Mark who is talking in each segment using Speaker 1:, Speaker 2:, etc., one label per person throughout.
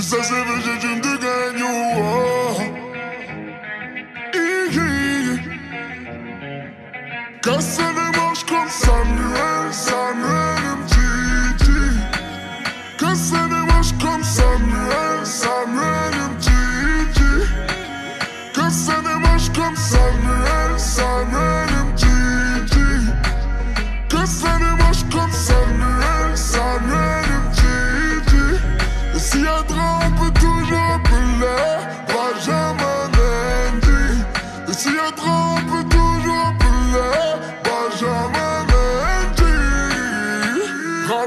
Speaker 1: Ça c'est vrai, j'ai dû me gagner. Cassez les manches comme Samuel, Samuel MTG. Cassez les manches comme Samuel, Samuel MTG. Cassez les manches comme Samuel, Samuel.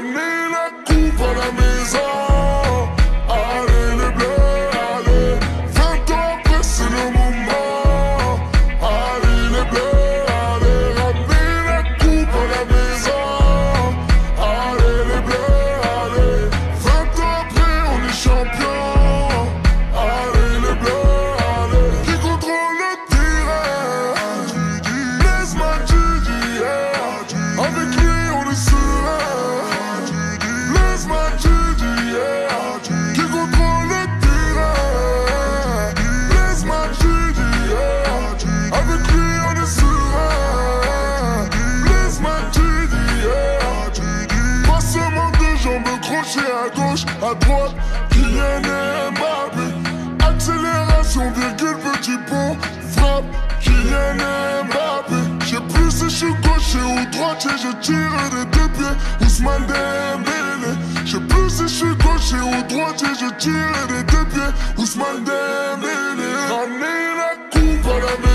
Speaker 1: salut! À droite, Kylian Mbappé. Accélération, virgule, petit pont, frappe, Kylian Mbappé. Je sais plus si je suis gaucher ou droitier, je tire des deux pieds, Ousmane Dembélé. Je sais plus si je suis gaucher ou droitier, je tire des deux pieds, Ousmane Dembélé. Ramenez la coupe à la.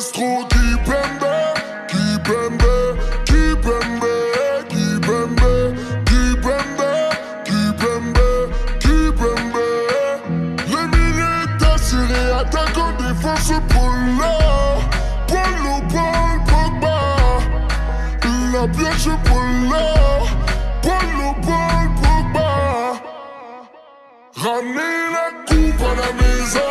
Speaker 1: Maestro Kipembe, Kipembe, Kipembe, Kipembe, Kipembe, Kipembe, Kipembe. Le milieu est assuré, attaquant, défense, Polo. Polo, Paul, Pogba. La pioche, Polo. Polo, Paul, Pogba. Ramenez la coupe à la maison.